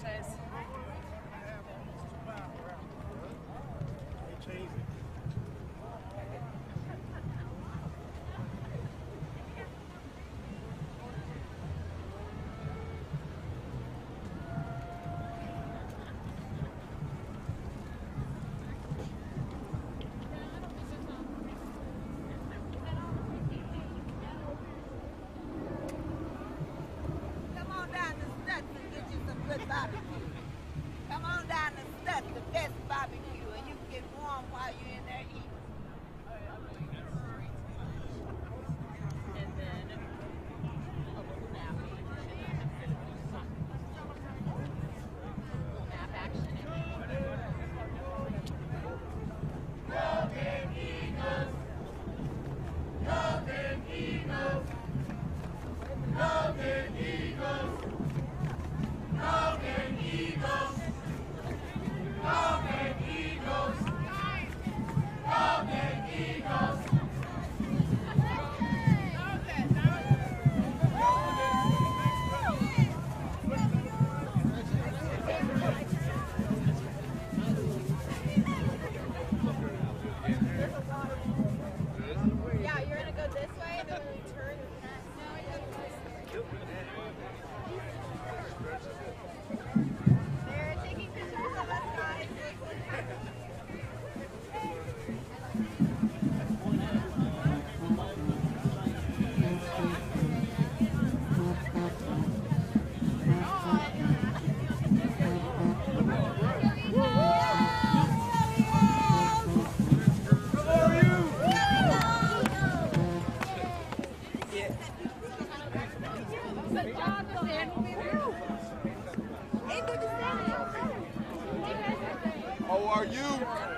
Scheiß. the best barbecue and you can get warm while you're in Thank you. How are you?